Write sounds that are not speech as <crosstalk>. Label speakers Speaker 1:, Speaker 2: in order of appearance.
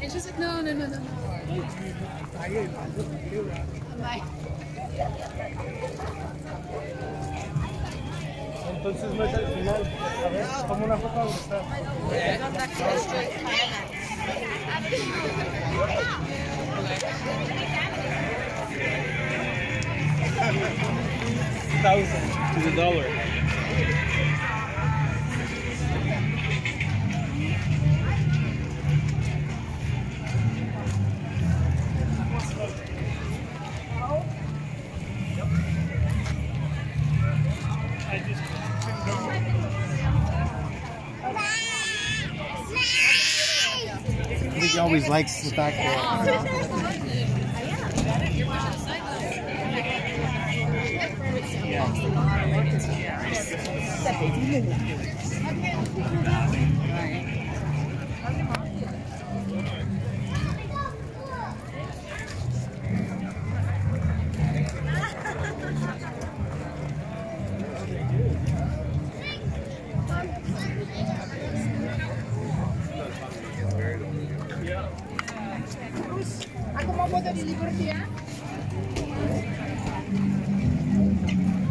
Speaker 1: And she's like, no, no, no, no, no.
Speaker 2: Entonces no al final. A ver, una foto donde está. Thousand to the dollar.
Speaker 3: I think he always likes the fact that <laughs>
Speaker 1: Aku mau foto di Liberty ya.
Speaker 3: Thank